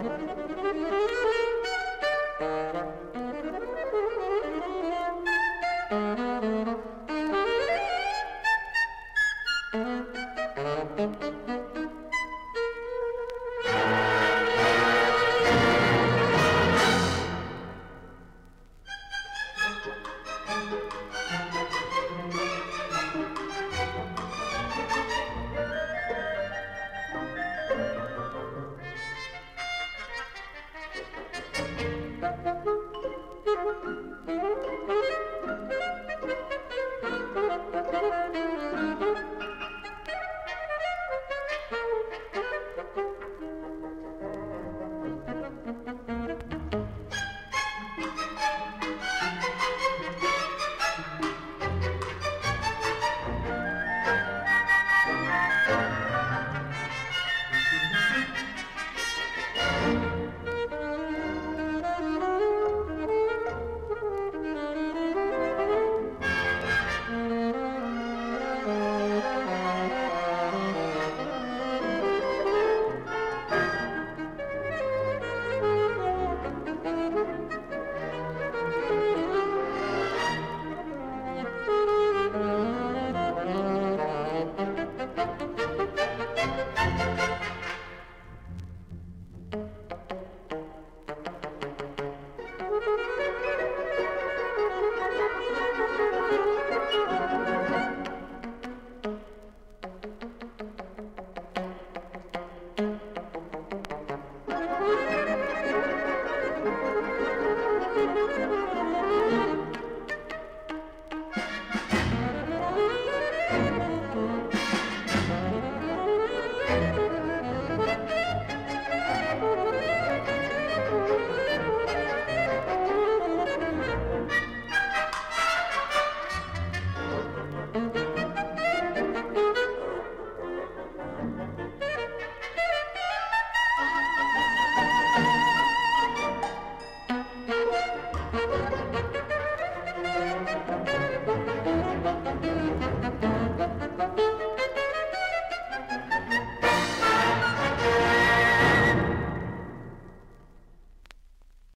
Mm-hmm.